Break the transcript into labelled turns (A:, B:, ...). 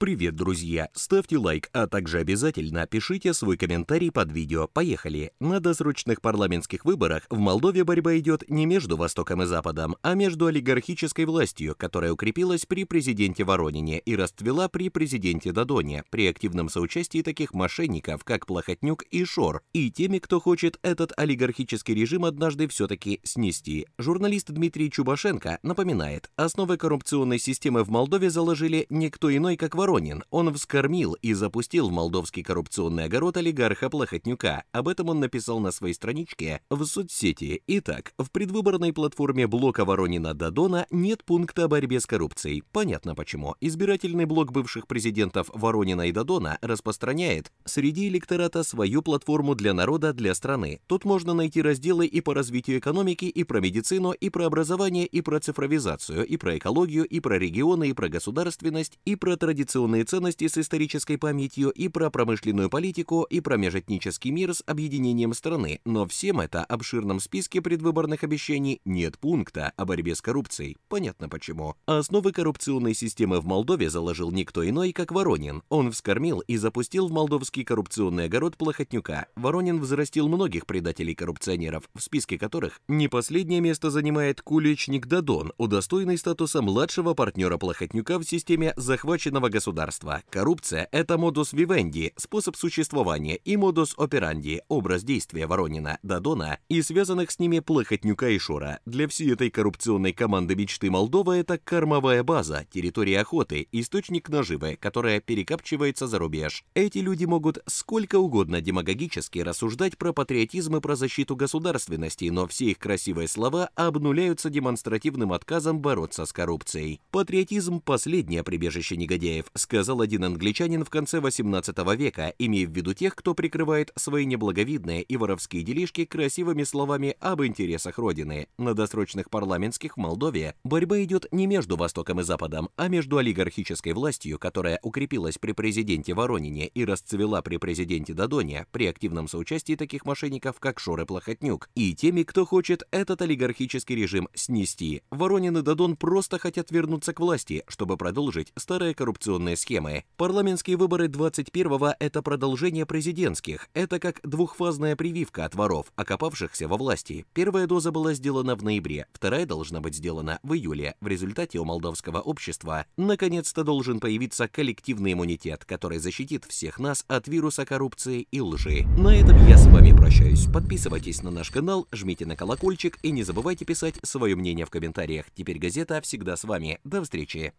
A: Привет, друзья! Ставьте лайк, а также обязательно пишите свой комментарий под видео. Поехали! На досрочных парламентских выборах в Молдове борьба идет не между Востоком и Западом, а между олигархической властью, которая укрепилась при президенте Воронине и расцвела при президенте Дадоне, при активном соучастии таких мошенников, как Плохотнюк и Шор, и теми, кто хочет этот олигархический режим однажды все-таки снести. Журналист Дмитрий Чубашенко напоминает, основы коррупционной системы в Молдове заложили никто иной, как Воронин, Воронин. Он вскормил и запустил в молдовский коррупционный огород олигарха Плохотнюка. Об этом он написал на своей страничке в соцсети. Итак, в предвыборной платформе блока Воронина Дадона нет пункта о борьбе с коррупцией. Понятно почему. Избирательный блок бывших президентов Воронина и Дадона распространяет среди электората свою платформу для народа, для страны. Тут можно найти разделы и по развитию экономики, и про медицину, и про образование, и про цифровизацию, и про экологию, и про регионы, и про государственность, и про традиционные традиционные ценности с исторической памятью, и про промышленную политику, и про межэтнический мир с объединением страны, но всем это обширном списке предвыборных обещаний нет пункта о борьбе с коррупцией. Понятно почему. Основы коррупционной системы в Молдове заложил никто иной, как Воронин. Он вскормил и запустил в молдовский коррупционный огород Плохотнюка. Воронин взрастил многих предателей-коррупционеров, в списке которых не последнее место занимает куличник Дадон, удостоенный статуса младшего партнера Плохотнюка в системе захваченного государства государства. Коррупция – это модус вивенди, способ существования, и модус операнди, образ действия Воронина, Дадона и связанных с ними Плохотнюка и Шора. Для всей этой коррупционной команды мечты Молдова это кормовая база, территория охоты, источник наживы, которая перекапчивается за рубеж. Эти люди могут сколько угодно демагогически рассуждать про патриотизм и про защиту государственности, но все их красивые слова обнуляются демонстративным отказом бороться с коррупцией. Патриотизм – последнее прибежище негодяев, сказал один англичанин в конце 18 века, имея в виду тех, кто прикрывает свои неблаговидные и воровские делишки красивыми словами об интересах Родины. На досрочных парламентских в Молдове борьба идет не между Востоком и Западом, а между олигархической властью, которая укрепилась при президенте Воронине и расцвела при президенте Дадоне при активном соучастии таких мошенников, как Шор и Плохотнюк, и теми, кто хочет этот олигархический режим снести. Воронин и Дадон просто хотят вернуться к власти, чтобы продолжить старое коррупционное коррупционные схемы. Парламентские выборы 21-го – это продолжение президентских. Это как двухфазная прививка от воров, окопавшихся во власти. Первая доза была сделана в ноябре, вторая должна быть сделана в июле. В результате у молдовского общества наконец-то должен появиться коллективный иммунитет, который защитит всех нас от вируса коррупции и лжи. На этом я с вами прощаюсь. Подписывайтесь на наш канал, жмите на колокольчик и не забывайте писать свое мнение в комментариях. Теперь газета всегда с вами. До встречи.